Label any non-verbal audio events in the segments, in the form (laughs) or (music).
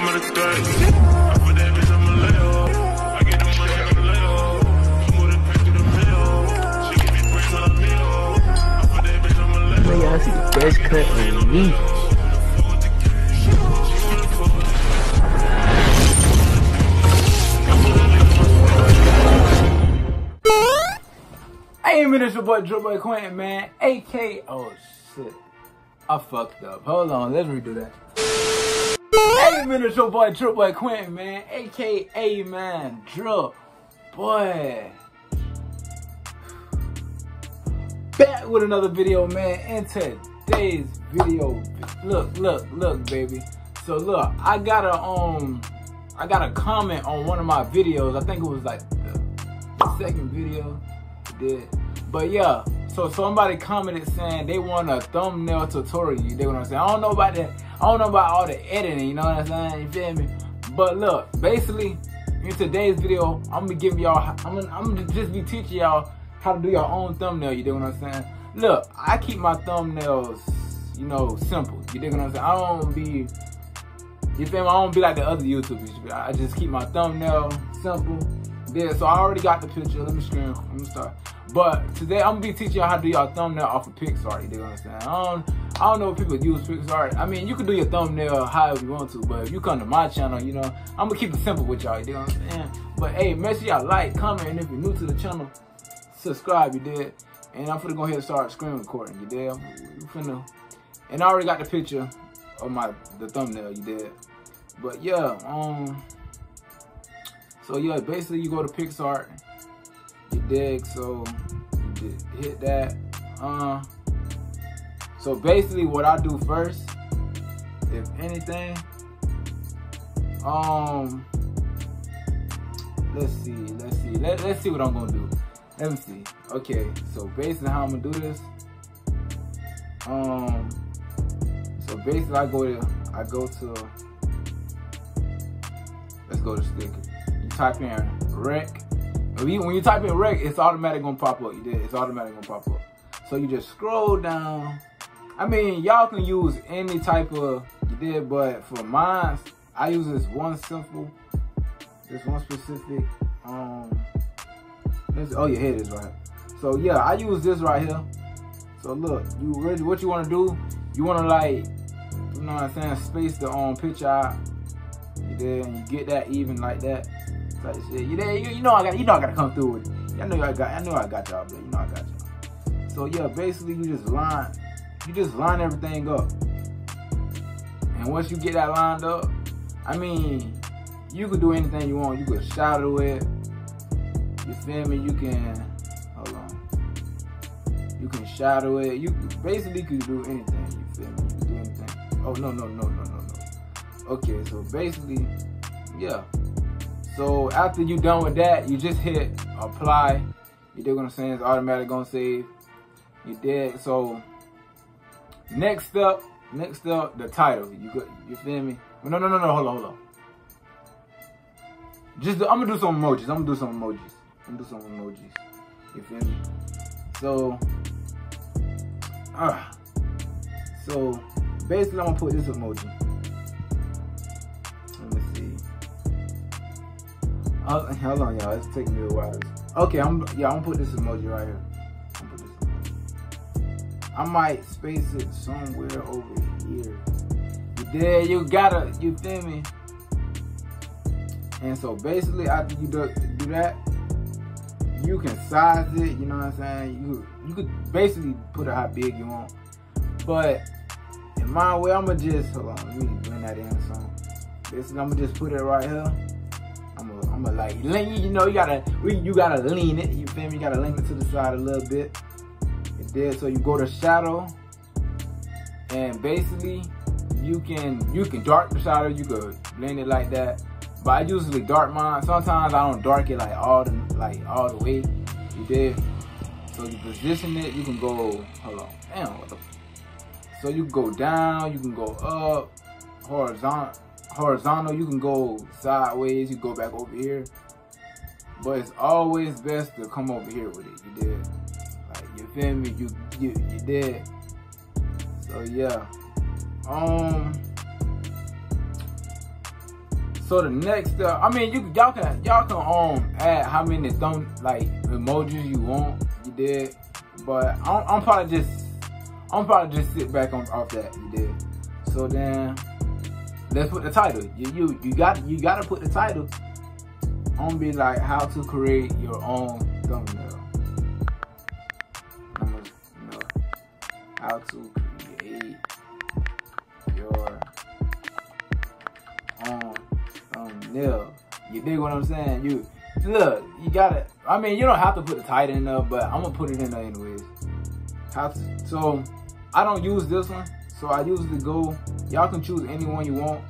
I'm on the threat. I put that bitch on my leg. I get the money on the leg. Move the pack to the middle. She give me bricks on the meal. I put that bitch on my leg. Man, y'all see the best cut on me. Hey, man, it's your boy Drip Boy Quinton, man. AK. Oh, shit. I fucked up. Hold on, let's redo that. Hey, man, it's your boy Drip Boy Quinton, man. AKA, man. Drip. Boy. Back with another video, man. And today's video, look, look, look, baby. So look, I got a um, I got a comment on one of my videos. I think it was like the, the second video I did. But yeah, so somebody commented saying they want a thumbnail tutorial. You dig what I'm saying? I don't know about that. I don't know about all the editing. You know what I'm saying? You feel me? But look, basically, in today's video, I'm gonna give y'all. I'm gonna, I'm gonna just be teaching y'all how to do your own thumbnail. You dig what I'm saying? Look, I keep my thumbnails, you know, simple. You dig what I'm saying? I don't be. You feel me? I don't be like the other YouTubers. I just keep my thumbnail simple. There, so I already got the picture. Let me screen. Let me start. But today I'm gonna be teaching y'all how to do your thumbnail off of PicsArt. You dig what I'm saying? I don't, I don't know if people use PicsArt. I mean, you can do your thumbnail however you want to, but if you come to my channel, you know, I'm gonna keep it simple with y'all. You dig what I'm saying? But hey, make sure y'all like, comment, and if you're new to the channel, subscribe. You did. And I'm finna go ahead and start screen recording. You did. You finna. And I already got the picture of my the thumbnail. You did. But yeah, um. So yeah, basically you go to PicsArt, you dig, so hit that. Uh, so basically what I do first, if anything, um, let's see, let's see, Let, let's see what I'm gonna do. Let me see. Okay, so basically how I'm gonna do this, um, so basically I go to, I go to, let's go to sticker You type in rec. When you type in rec, it's automatic gonna pop up. You did. It's automatic gonna pop up. So you just scroll down. I mean, y'all can use any type of you did, but for mine, I use this one simple, this one specific. Um, this, oh, your head is right. So yeah, I use this right here. So look, you really what you want to do? You want to like, you know what I'm saying? Space the um picture out. You did, and you get that even like that You there? You, you, know I got. You know I gotta come through with it. I know I got. I know I got y'all, but you know I got y'all. So yeah, basically you just line. You just line everything up, and once you get that lined up, I mean, you could do anything you want. You could shadow it. You feel me? You can. Hold on. You can shadow it. You basically could do anything. You feel me? You can do anything. Oh no no no no no no. Okay, so basically, yeah. So after you done with that, you just hit apply. You dig what I'm saying? It's automatic gonna save. You did. So next up, next up, the title. You got, you feel me? No, no, no, no. Hold on, hold on. Just I'm gonna do some emojis. I'm gonna do some emojis. I'm gonna do some emojis. You feel me? So, ah, uh, so basically, I'm gonna put this emoji. Uh, hold on, y'all. It's taking me a while. Okay, I'm yeah. I'm gonna put this emoji right here. I might space it somewhere over here. There? You gotta. You feel me? And so basically, after you do, do that, you can size it. You know what I'm saying? You you could basically put it how big you want. But in my way, I'm gonna just hold on. Let me bring that in. So basically, I'm gonna just put it right here. I'm gonna, I'm gonna like lean, you know, you gotta, you gotta lean it. You feel me? You gotta lean it to the side a little bit. It did. So you go to shadow, and basically, you can you can dark the shadow. You could blend it like that. But I usually dark mine. Sometimes I don't dark it like all the like all the way. You did. So you position it. You can go. Hold on. Damn. So you go down. You can go up. Horizontal horizontal, you can go sideways, you go back over here. But it's always best to come over here with it. You did. Like you feel me? You you you did. So yeah. Um So the next step, I mean, you y'all can y'all can um add how many thumb like emojis you want. You did, but I'm, I'm probably just I'm probably just sit back on off that. You did. So then let's put the title. You you you got you got to put the title on be like how to create your own thumbnail. Know, how to create your own thumbnail. You dig what I'm saying? You look, you gotta. I mean, you don't have to put the title in there, but I'm gonna put it in there anyways. How to, so I don't use this one, so I usually go. Y'all can choose any one you want.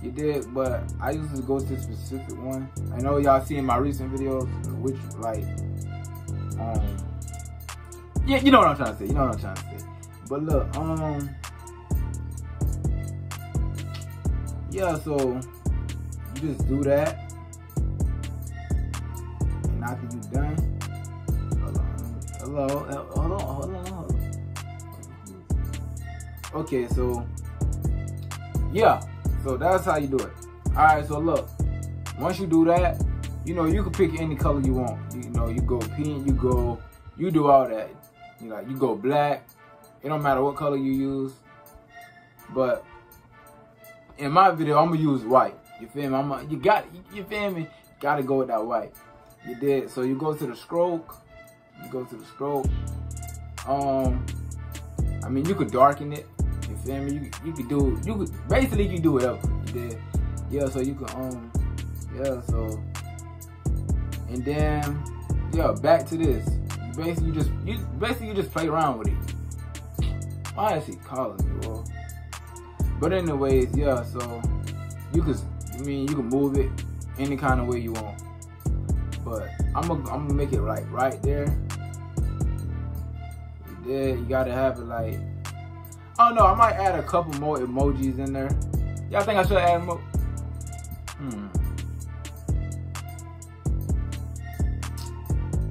You did, but I usually go to a specific one. I know y'all see in my recent videos, which like, um, yeah, you know what I'm trying to say. You know what I'm trying to say. But look, um, yeah, so you just do that, and after you're done, hold on, hello, hold on, hold on, hold on. Okay, so yeah, so that's how you do it. All right, so look, once you do that, you know you can pick any color you want. You know, you go pink, you go, you do all that. You like you go black. It don't matter what color you use, but in my video, I'm gonna use white. You feel me? I'm a, you got you feel me? Gotta go with that white. You did. So you go to the stroke. You go to the stroke. Um, I mean, you could darken it. You feel me? You, you could do you could basically you can do whatever. You did. Yeah. So you can um, yeah. So and then yeah, back to this. Basically, you just you basically you just play around with it. Why is he calling me, bro? But anyways, yeah, so you could, I mean, you can move it any kind of way you want. But I'm gonna, I'm gonna make it like right there. You did. You gotta have it like. Oh no, I might add a couple more emojis in there. Y'all think I should add more? Hmm.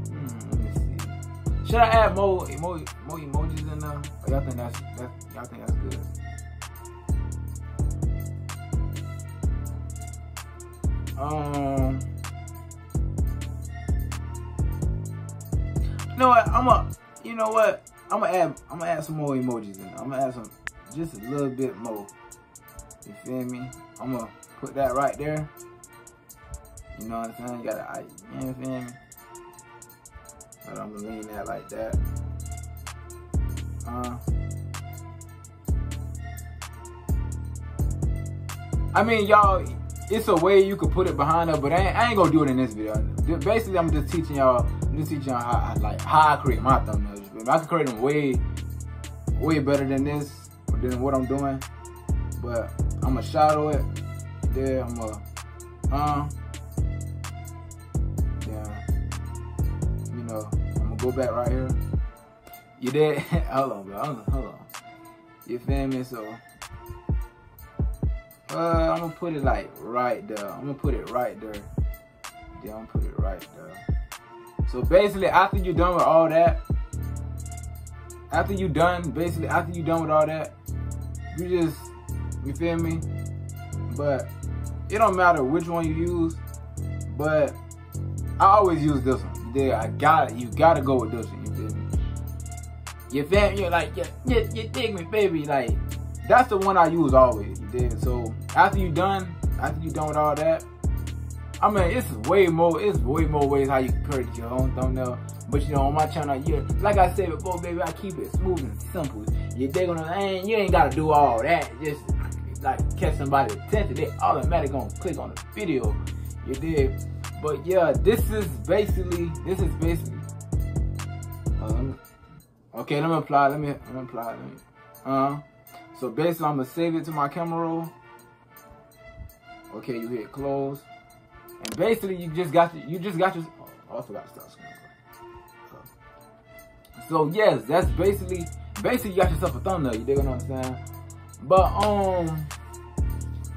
Hmm, let me see. Should I add more emo more emojis in there? Y'all think that's, that's y'all think that's good? Um, you know what? I'm a, you know what? I'm gonna add, I'm gonna add some more emojis in there. I'm gonna add some, just a little bit more. You feel me? I'm gonna put that right there. You know what I'm saying? You gotta, you feel me? But I'm gonna lean that like that. Uh, I mean, y'all, it's a way you could put it behind her, but I ain't, I ain't gonna do it in this video. Basically, I'm just teaching y'all, I'm just teaching y'all how, like how I create my thumbnails. I can create them way, way better than this, than what I'm doing. But I'm gonna shadow it. There, I'm gonna, uh, yeah, you know, I'm gonna go back right here. You did? (laughs) hold on, bro. Hold on, hold on. You feel me? So. Uh, I'm gonna put it like right there. I'm gonna put it right there. Yeah, I'm gonna put it right there. So basically, after you're done with all that, after you done, basically after you done with all that, you just, you feel me? But it don't matter which one you use, but I always use this one. Yeah, I got it. You gotta go with this one. You feel me? You feel me? You're like, yeah, you, you dig me, baby. Like, that's the one I use always. You did. So after you done, after you done with all that, I mean, it's way more. It's way more ways how you can create your own thumbnail. But you know, on my channel, yeah, like I said before, baby, I keep it smooth and simple. You dig on the ain't you ain't gotta do all that. Just like catch somebody's attention, they automatically gonna click on the video. You did. But yeah, this is basically this is basically. Um, okay, let me apply. Let me let me apply. Let me. Uh. So basically, I'm gonna save it to my camera roll. Okay, you hit close, and basically you just got to, you just got your. Oh, I forgot to start screen. So, yes, that's basically basically you got yourself a thumbnail. You dig what I'm saying? But um,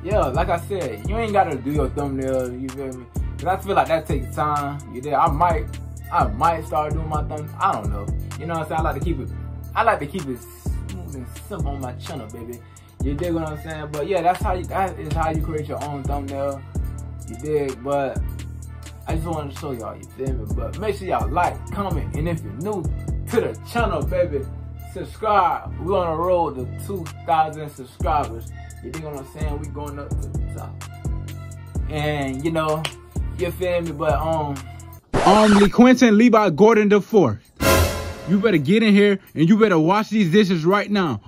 yeah, like I said, you ain't gotta do your thumbnail. You feel me? Cause I feel like that takes time. You there? I might, I might start doing my thumb. I don't know. You know what I'm saying? I like to keep it. I like to keep it smooth and simple on my channel, baby. You dig what I'm saying? But yeah, that's how you that is how you create your own thumbnail. You dig? But I just wanted to show y'all, you feel me? But make sure y'all like, comment, and if you're new to the channel, baby, subscribe. We're on the road to 2,000 subscribers. You dig what I'm saying? We going up to the top. And you know, you feel me? But um, Um, Lee Quinton Levi Gordon the fourth. You better get in here and you better wash these dishes right now.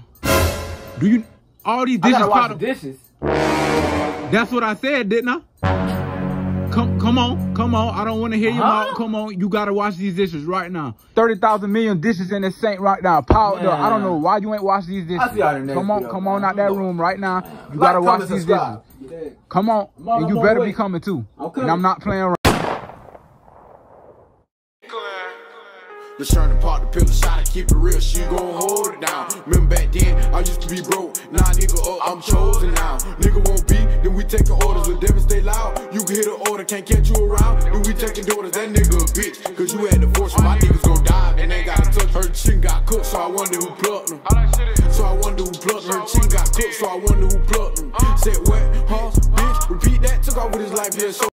Do you all these dishes... I gotta wash the dishes. That's what I said, didn't I? Come, come on, come on. I don't want to hear you Huh? out. Come on, you gotta wash these dishes right now. Thirty thousand million dishes in the sink right now. Piled up. I don't know why you ain't wash these dishes. I'll see y'all next come on, video, come on out that room right now. You Like, gotta wash these subscribe. dishes. Come on, on- and you better way. be coming too. I'm And. I'm not playing around. Let's turn the part the pillar shot and keep it real. She gon' hold it down. Remember back then, I used to be broke. Nigga up, I'm chosen now. Nigga won't be, then we taking orders. Let them stay loud. You can hit an order, can't catch you around. Then we taking orders. That nigga a bitch. Cause you had the force, my niggas gon' die. And they got to touch her chin got cooked, so I wonder who plucked them. So I wonder who plucked her chin got cooked, so I wonder who plucked them. Said what? Huh? Bitch, repeat that. Took off with his life, yeah, so.